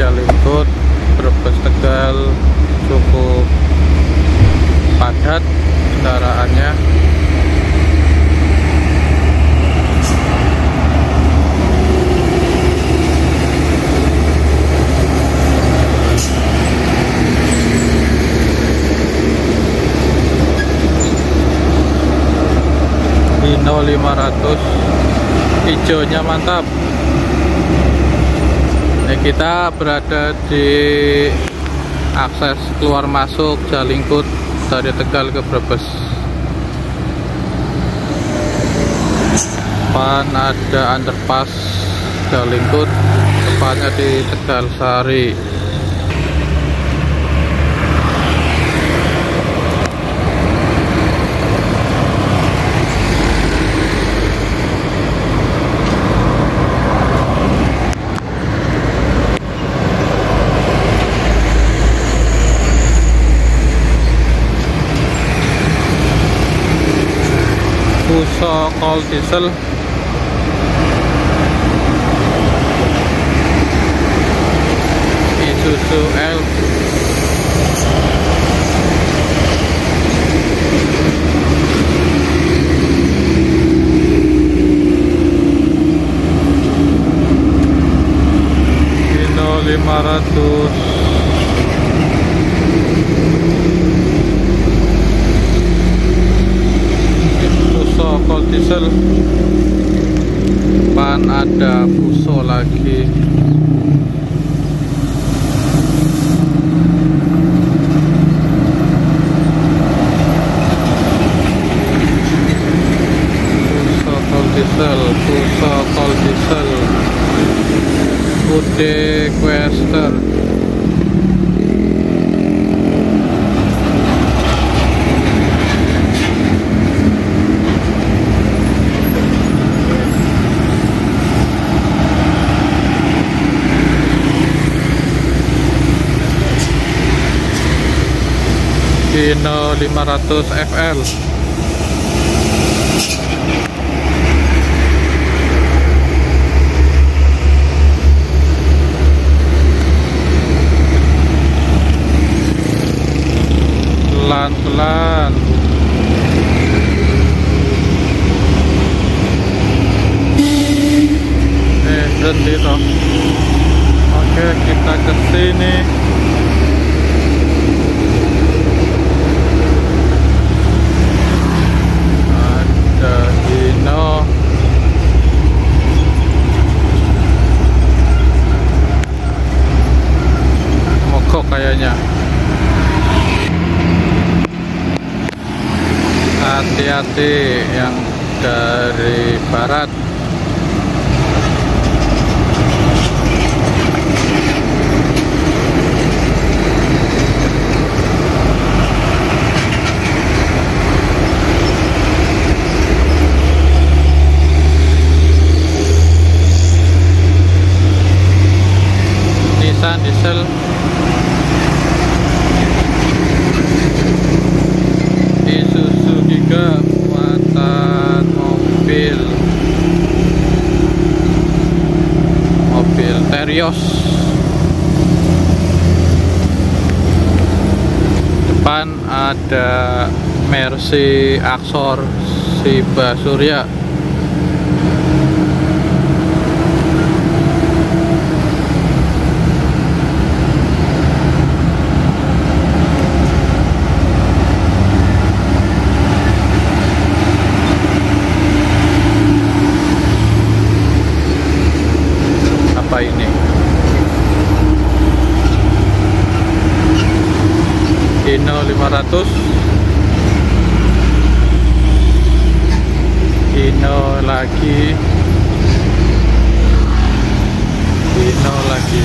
Jalingkut Brebes Tegal cukup padat kendaraannya. Hino 500 hijaunya mantap ini kita berada di akses keluar masuk Jalingkut dari Tegal ke Brebes. Depan ada underpass Jalingkut tepatnya di Tegal Sari Cold Diesel. Isuzu L. Hino 500 Cold diesel pan ada Fuso lagi. Fuso cold diesel Fuso cold diesel Bude Quester Hino 500 FL pelan-pelan. Eh berhenti toh oke kita ke sini ada Hino mogok kayaknya hati-hati yang dari barat Nissan diesel Isuzu Giga muatan mobil mobil Terios depan ada Mercy Axor Siba Surya apa ini Hino 500 Hino lagi. Hino lagi.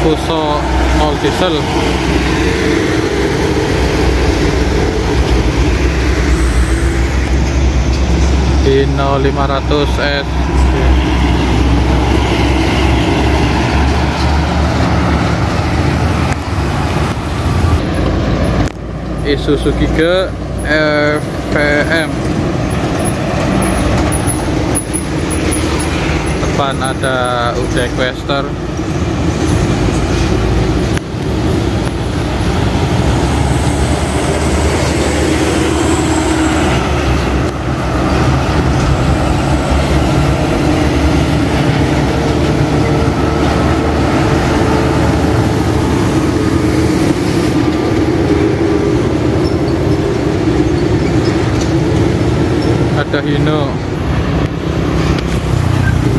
Fuso all diesel Dino 500S Isuzu Giga FPM depan ada Uday Quester.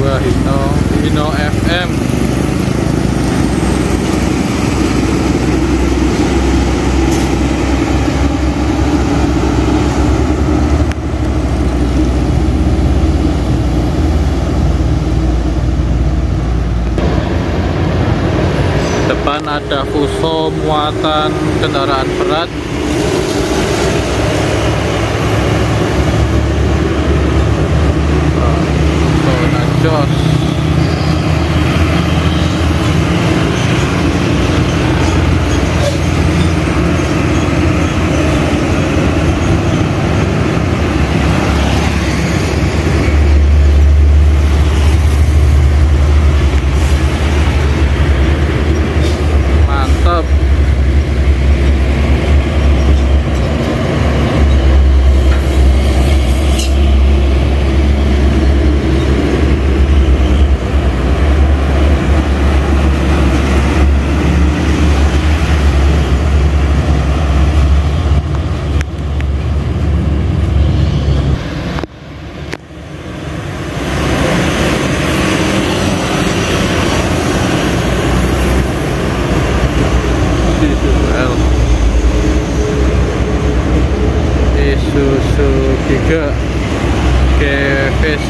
Dua Hino Hino FM depan ada Fuso muatan kendaraan berat god.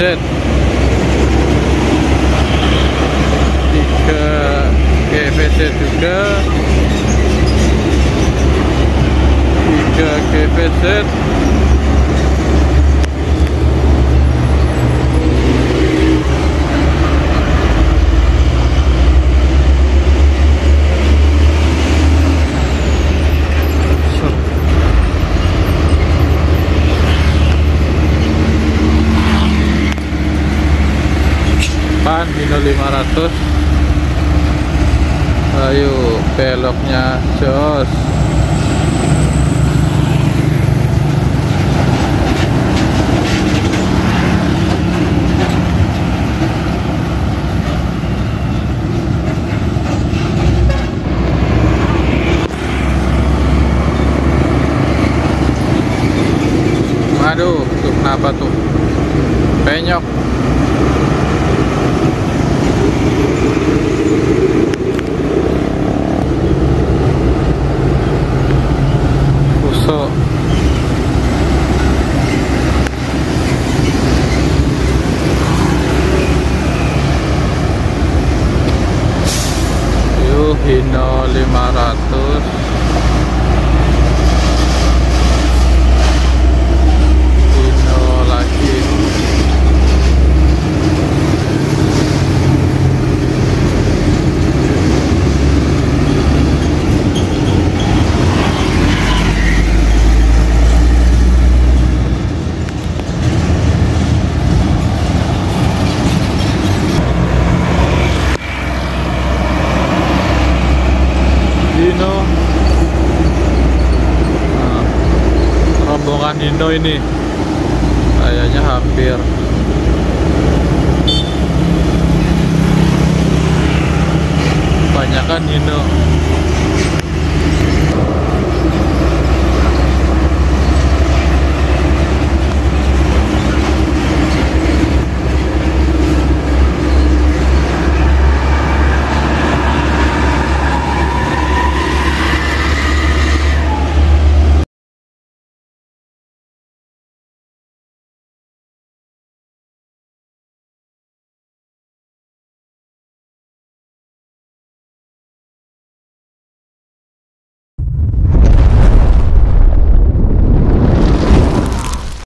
Station Tiga. KFS juga. Tiga KFS depan Hino 500 ayo beloknya jos Aduh, tuh kenapa tuh? Penyok. Fuso. Yuh, Hino 500 Hino lagi Hino Nah, Hino ini. Kayaknya hampir. Banyak kan Hino